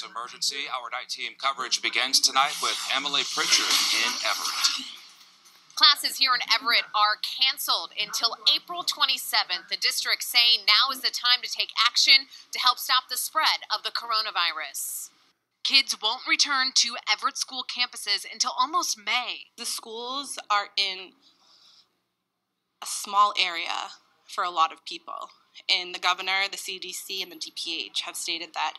Emergency, our night team coverage begins tonight with Emily Pritchard in Everett. Classes here in Everett are canceled until April 27th. The district saying now is the time to take action to help stop the spread of the coronavirus. Kids won't return to Everett school campuses until almost May. The schools are in a small area for a lot of people. And the governor, the CDC, and the DPH have stated that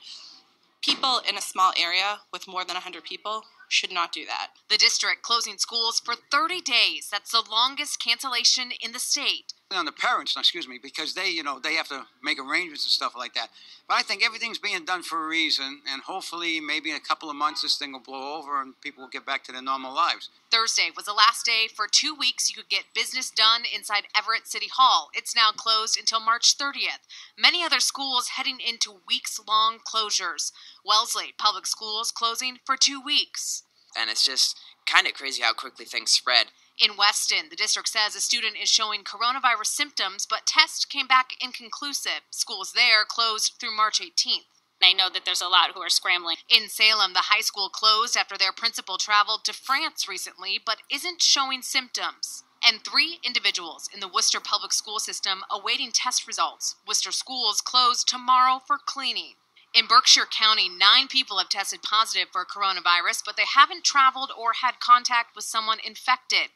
people in a small area with more than 100 people should not do that. The district closing schools for 30 days. That's the longest cancellation in the state. On the parents, excuse me, because they, you know, they have to make arrangements and stuff like that. But I think everything's being done for a reason, and hopefully, maybe in a couple of months, this thing will blow over and people will get back to their normal lives. Thursday was the last day for two weeks you could get business done inside Everett City Hall. It's now closed until March 30th. Many other schools heading into weeks long closures. Wellesley Public Schools closing for two weeks. And it's just kind of crazy how quickly things spread. In Weston, the district says a student is showing coronavirus symptoms, but tests came back inconclusive. Schools there closed through March 18th. I know that there's a lot who are scrambling. In Salem, the high school closed after their principal traveled to France recently, but isn't showing symptoms. And three individuals in the Worcester public school system awaiting test results. Worcester schools closed tomorrow for cleaning. In Berkshire County, nine people have tested positive for coronavirus, but they haven't traveled or had contact with someone infected.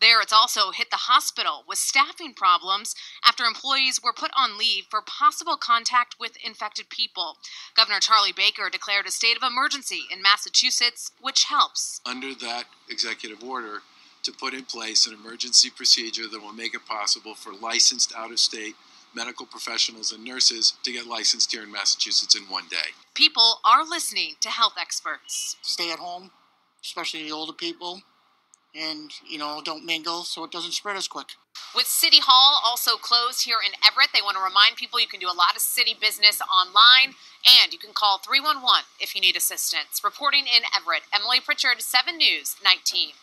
There, it's also hit the hospital with staffing problems after employees were put on leave for possible contact with infected people. Governor Charlie Baker declared a state of emergency in Massachusetts, which helps. Under that executive order, to put in place an emergency procedure that will make it possible for licensed out of state medical professionals and nurses to get licensed here in Massachusetts in one day. People are listening to health experts. Stay at home, especially the older people, and you know, don't mingle so it doesn't spread as quick. With City Hall also closed here in Everett, they want to remind people you can do a lot of city business online and you can call 311 if you need assistance. Reporting in Everett, Emily Pritchard, 7 News 19.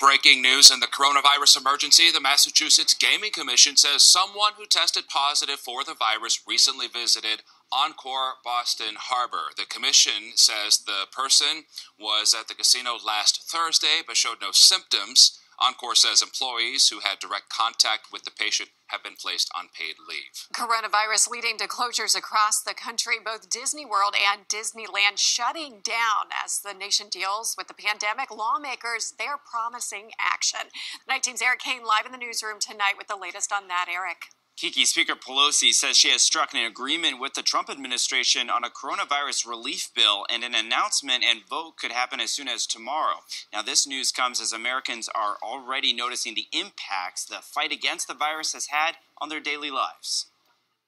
Breaking news in the coronavirus emergency, the Massachusetts Gaming Commission says someone who tested positive for the virus recently visited Encore Boston Harbor. The commission says the person was at the casino last Thursday but showed no symptoms. Encore says employees who had direct contact with the patient have been placed on paid leave. Coronavirus leading to closures across the country, both Disney World and Disneyland shutting down as the nation deals with the pandemic. Lawmakers, they're promising action. The night team's Eric Kane live in the newsroom tonight with the latest on that, Eric. Kiki, Speaker Pelosi says she has struck an agreement with the Trump administration on a coronavirus relief bill, and an announcement and vote could happen as soon as tomorrow. Now, this news comes as Americans are already noticing the impacts the fight against the virus has had on their daily lives.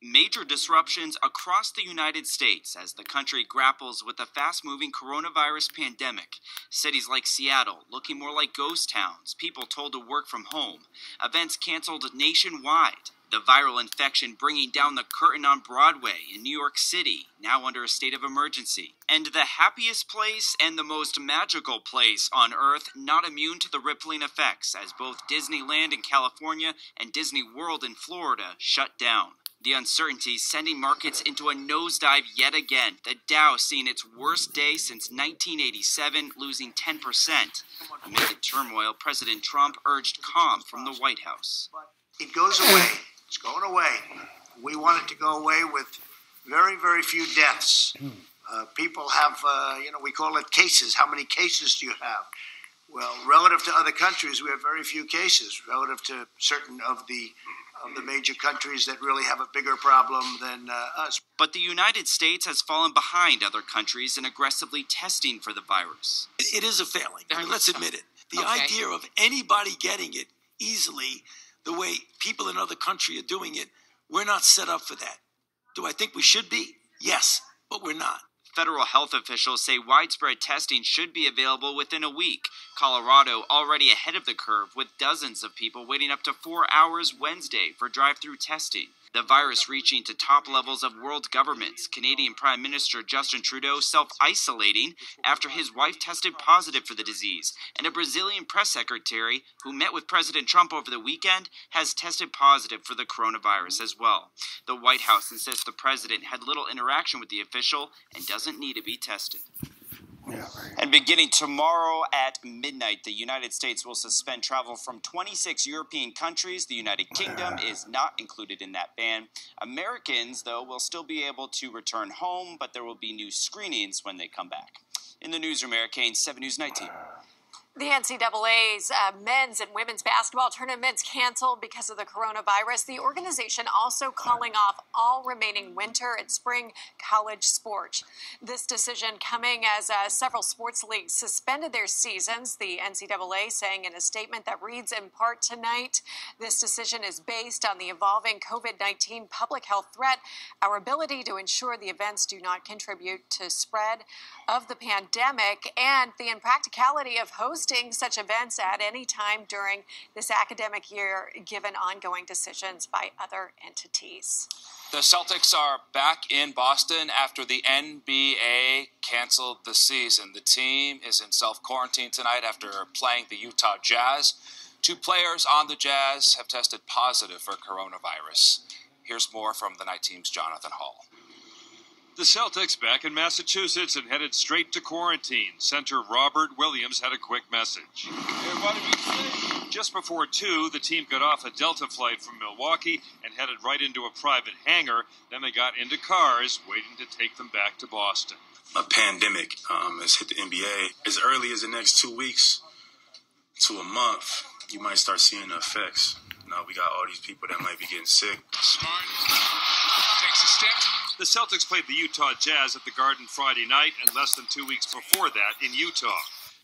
Major disruptions across the United States as the country grapples with the fast moving coronavirus pandemic. Cities like Seattle looking more like ghost towns, people told to work from home, events canceled nationwide the viral infection bringing down the curtain on Broadway in New York City, now under a state of emergency. And the happiest place and the most magical place on Earth not immune to the rippling effects as both Disneyland in California and Disney World in Florida shut down. The uncertainty sending markets into a nosedive yet again. The Dow seeing its worst day since 1987, losing 10%. Amid the turmoil, President Trump urged calm from the White House. It goes away. It's going away. We want it to go away with very, very few deaths. Uh, people have, uh, you know, we call it cases. How many cases do you have? Well, relative to other countries, we have very few cases. Relative to certain of the of the major countries that really have a bigger problem than uh, us. But the United States has fallen behind other countries in aggressively testing for the virus. It is a failing. I mean, let's admit it. The okay. idea of anybody getting it easily the way people in other countries are doing it, we're not set up for that. Do I think we should be? Yes, but we're not. Federal health officials say widespread testing should be available within a week. Colorado already ahead of the curve with dozens of people waiting up to four hours Wednesday for drive through testing. The virus reaching to top levels of world governments. Canadian Prime Minister Justin Trudeau self isolating after his wife tested positive for the disease. And a Brazilian press secretary who met with President Trump over the weekend has tested positive for the coronavirus as well. The White House insists the president had little interaction with the official and doesn't need to be tested. And beginning tomorrow at midnight, the United States will suspend travel from 26 European countries. The United Kingdom is not included in that ban. Americans, though, will still be able to return home, but there will be new screenings when they come back. In the newsroom, Eric Kane, 7 News 19. The NCAA's uh, men's and women's basketball tournaments canceled because of the coronavirus. The organization also calling off all remaining winter and spring college sports. This decision coming as uh, several sports leagues suspended their seasons. The NCAA saying in a statement that reads in part tonight this decision is based on the evolving COVID 19 public health threat, our ability to ensure the events do not contribute to spread of the pandemic, and the impracticality of hosting hosting such events at any time during this academic year, given ongoing decisions by other entities. The Celtics are back in Boston after the NBA canceled the season. The team is in self quarantine tonight after playing the Utah Jazz. Two players on the Jazz have tested positive for coronavirus. Here's more from the night team's Jonathan Hall. The Celtics back in Massachusetts and headed straight to quarantine. Center Robert Williams had a quick message. Just before 2, the team got off a Delta flight from Milwaukee and headed right into a private hangar. Then they got into cars waiting to take them back to Boston. A pandemic um, has hit the NBA. As early as the next two weeks to a month, you might start seeing the effects. Now we got all these people that might be getting sick. Smart takes a step. The Celtics played the Utah Jazz at the Garden Friday night, and less than two weeks before that in Utah.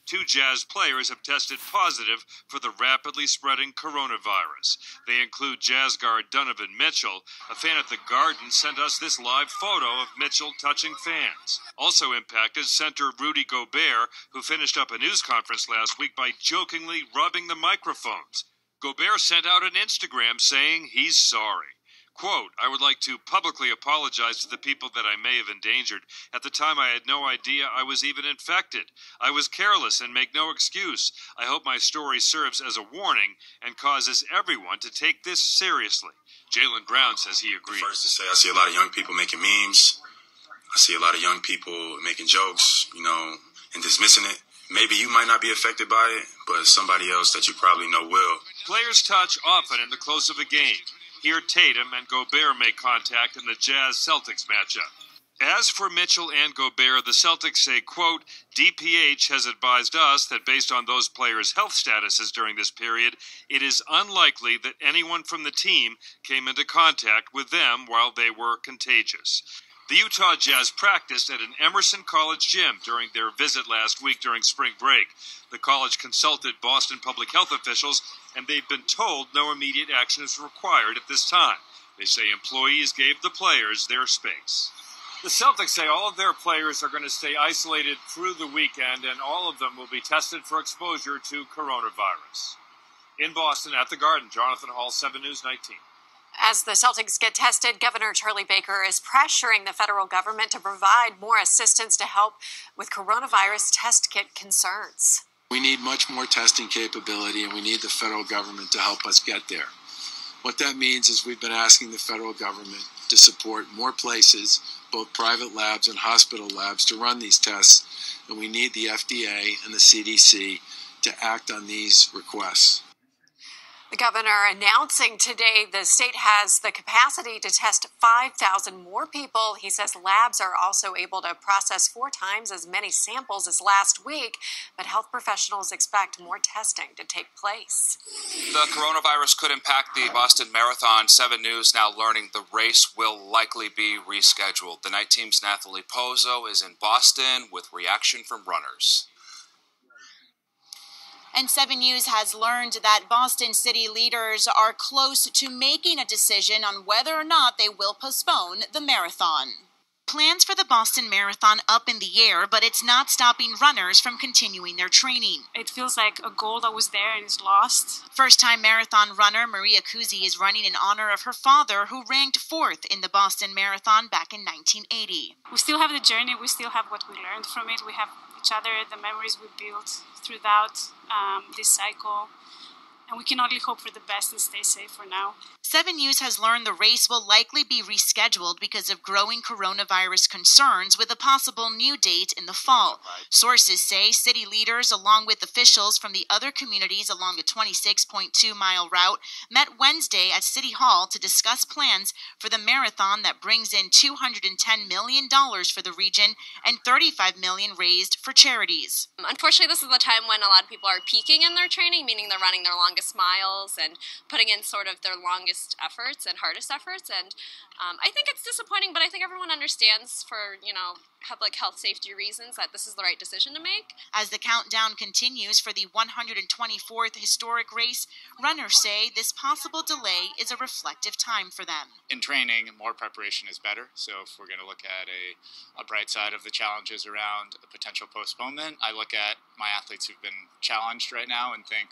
Two Jazz players have tested positive for the rapidly spreading coronavirus. They include Jazz guard Donovan Mitchell. A fan at the Garden sent us this live photo of Mitchell touching fans. Also impacted, center Rudy Gobert, who finished up a news conference last week by jokingly rubbing the microphones. Gobert sent out an Instagram saying he's sorry. Quote, I would like to publicly apologize to the people that I may have endangered. At the time, I had no idea I was even infected. I was careless and make no excuse. I hope my story serves as a warning and causes everyone to take this seriously. Jaylen Brown says he agrees. First to say, I see a lot of young people making memes. I see a lot of young people making jokes, you know, and dismissing it. Maybe you might not be affected by it, but somebody else that you probably know will. Players touch often in the close of a game. Here, Tatum and Gobert make contact in the Jazz Celtics matchup. As for Mitchell and Gobert, the Celtics say, quote, DPH has advised us that based on those players' health statuses during this period, it is unlikely that anyone from the team came into contact with them while they were contagious. The Utah Jazz practiced at an Emerson College gym during their visit last week during spring break. The college consulted Boston public health officials, and they've been told no immediate action is required at this time. They say employees gave the players their space. The Celtics say all of their players are going to stay isolated through the weekend, and all of them will be tested for exposure to coronavirus. In Boston, at the Garden, Jonathan Hall, 7 News 19. As the Celtics get tested, Governor Charlie Baker is pressuring the federal government to provide more assistance to help with coronavirus test kit concerns. We need much more testing capability, and we need the federal government to help us get there. What that means is we've been asking the federal government to support more places, both private labs and hospital labs, to run these tests, and we need the FDA and the CDC to act on these requests. The governor announcing today the state has the capacity to test 5,000 more people. He says labs are also able to process four times as many samples as last week, but health professionals expect more testing to take place. The coronavirus could impact the Boston Marathon. 7 News now learning the race will likely be rescheduled. The night team's Nathalie Pozo is in Boston with reaction from runners. And 7 News has learned that Boston city leaders are close to making a decision on whether or not they will postpone the marathon. Plans for the Boston Marathon up in the air, but it's not stopping runners from continuing their training. It feels like a goal that was there and is lost. First time marathon runner Maria Kuzi is running in honor of her father, who ranked fourth in the Boston Marathon back in 1980. We still have the journey, we still have what we learned from it, we have each other, the memories we built throughout um, this cycle and we can only hope for the best and stay safe for now. 7 News has learned the race will likely be rescheduled because of growing coronavirus concerns with a possible new date in the fall. Sources say city leaders, along with officials from the other communities along the 26.2 mile route, met Wednesday at City Hall to discuss plans for the marathon that brings in $210 million for the region and 35 million raised for charities. Unfortunately, this is the time when a lot of people are peaking in their training, meaning they're running their longest miles and putting in sort of their longest efforts and hardest efforts. And um, I think it's disappointing, but I think everyone understands for, you know, public health safety reasons that this is the right decision to make. As the countdown continues for the 124th historic race, runners say this possible delay is a reflective time for them. In training, more preparation is better. So if we're going to look at a, a bright side of the challenges around a potential postponement, I look at my athletes who've been challenged right now and think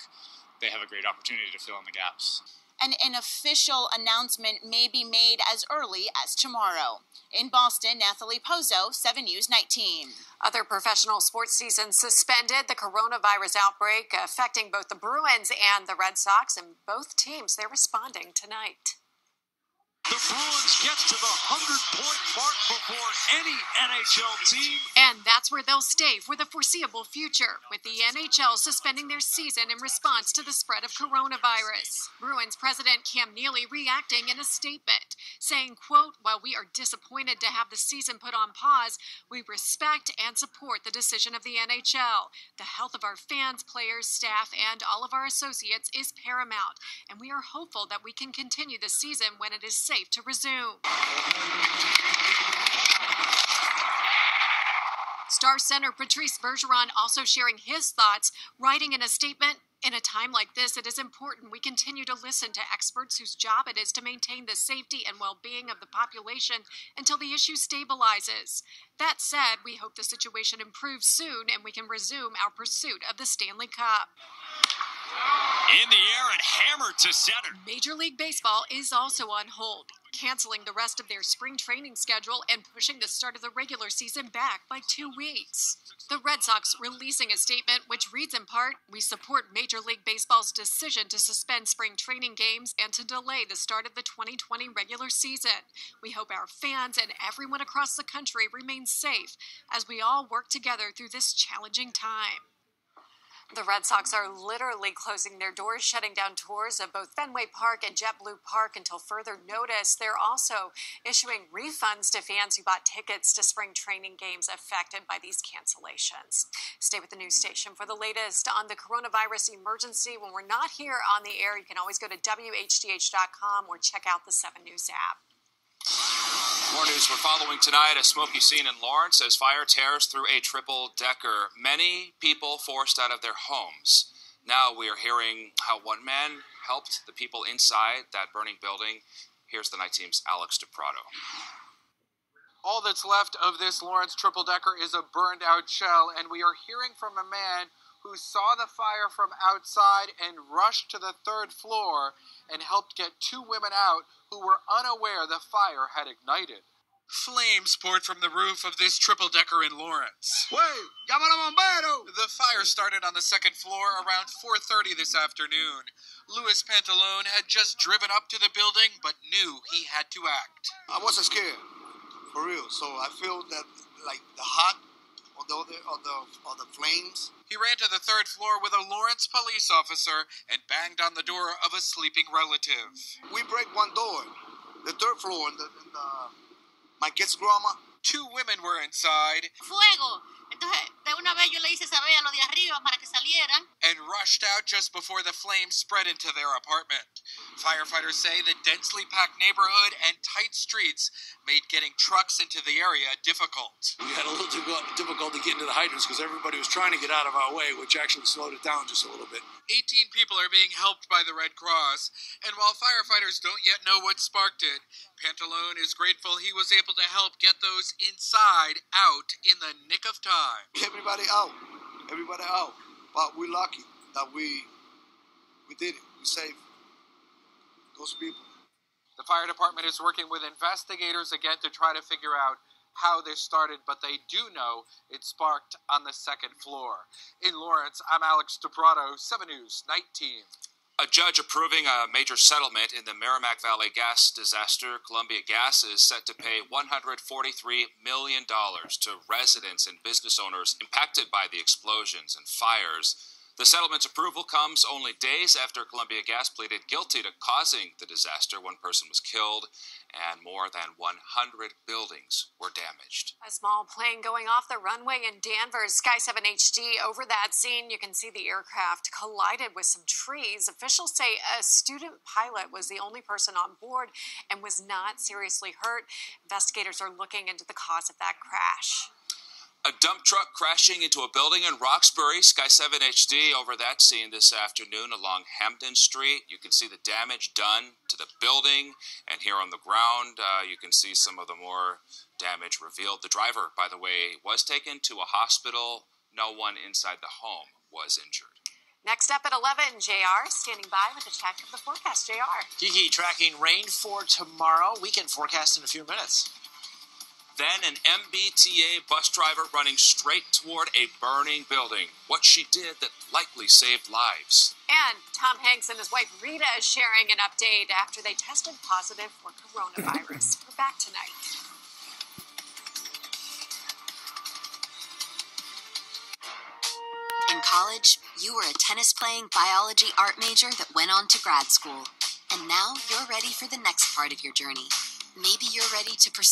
they have a great opportunity to fill in the gaps and an official announcement may be made as early as tomorrow. In Boston, Nathalie Pozo, 7 News 19. Other professional sports seasons suspended. The coronavirus outbreak affecting both the Bruins and the Red Sox, and both teams, they're responding tonight. The Bruins get to the 100 point mark before any NHL team. And that's where they'll stay for the foreseeable future, with the NHL suspending their season in response to the spread of coronavirus. Bruins president Cam Neely reacting in a statement, saying, quote, While we are disappointed to have the season put on pause, we respect and support the decision of the NHL. The health of our fans, players, staff, and all of our associates is paramount, and we are hopeful that we can continue the season when it is safe safe to resume. Star Center Patrice Bergeron also sharing his thoughts, writing in a statement in a time like this, it is important we continue to listen to experts whose job it is to maintain the safety and well being of the population until the issue stabilizes. That said, we hope the situation improves soon and we can resume our pursuit of the Stanley Cup. In the air and hammered to center. Major League Baseball is also on hold, canceling the rest of their spring training schedule and pushing the start of the regular season back by two weeks. The Red Sox releasing a statement which reads in part We support Major League Baseball's decision to suspend spring training games and to delay the start of the 2020 regular season. We hope our fans and everyone across the country remain safe as we all work together through this challenging time. The Red Sox are literally closing their doors, shutting down tours of both Fenway Park and JetBlue Park until further notice. They're also issuing refunds to fans who bought tickets to spring training games affected by these cancellations. Stay with the news station for the latest on the coronavirus emergency. When we're not here on the air, you can always go to WHDH.com or check out the 7 News app. More news we're following tonight a smoky scene in Lawrence as fire tears through a triple decker. Many people forced out of their homes. Now we are hearing how one man helped the people inside that burning building. Here's the night team's Alex DiPrato. All that's left of this Lawrence triple decker is a burned out shell, and we are hearing from a man who saw the fire from outside and rushed to the third floor and helped get two women out who were unaware the fire had ignited. Flames poured from the roof of this triple decker in Lawrence. Wait, The fire started on the second floor around 4:30 this afternoon. Louis Pantalone had just driven up to the building but knew he had to act. I wasn't scared, for real. So I feel that like the hot of the of the of the flames. He ran to the third floor with a Lawrence police officer and banged on the door of a sleeping relative. We break one door, the third floor, in the, in the my kid's grandma. Two women were inside fuego. Entonces, de una vez yo le hice saber a los de arriba para que salieran. and rushed out just before the flames spread into their apartment. Firefighters say the densely packed neighborhood and tight streets made getting trucks into the area difficult. We had a little difficult difficulty getting to the hydrants because everybody was trying to get out of our way, which actually slowed it down just a little bit. 18 people are being helped by the Red Cross, and while firefighters don't yet know what sparked it, Pantalone is grateful he was able to help get those inside out in the nick of time. Everybody out, everybody out. But we're lucky that we we did it. We saved those people. The fire department is working with investigators again to try to figure out how this started, but they do know it sparked on the second floor. In Lawrence, I'm Alex DiPrato, 7 News 19. A judge approving a major settlement in the Merrimack Valley gas disaster, Columbia Gas is set to pay $143 million to residents and business owners impacted by the explosions and fires. The settlement's approval comes only days after Columbia Gas pleaded guilty to causing the disaster. One person was killed and more than 100 buildings were damaged. A small plane going off the runway in Danvers, Sky 7 HD. Over that scene, you can see the aircraft collided with some trees. Officials say a student pilot was the only person on board and was not seriously hurt. Investigators are looking into the cause of that crash. A dump truck crashing into a building in Roxbury. Sky 7 HD over that scene this afternoon along Hampden Street. You can see the damage done to the building, and here on the ground, uh, you can see some of the more damage revealed. The driver, by the way, was taken to a hospital. No one inside the home was injured. Next up at 11, JR standing by with a check of the forecast. JR. Kiki tracking rain for tomorrow. Weekend forecast in a few minutes. Then an MBTA bus driver running straight toward a burning building. What she did that likely saved lives. And Tom Hanks and his wife Rita is sharing an update after they tested positive for coronavirus. We're back tonight. In college, you were a tennis playing biology art major that went on to grad school. And now you're ready for the next part of your journey. Maybe you're ready to pursue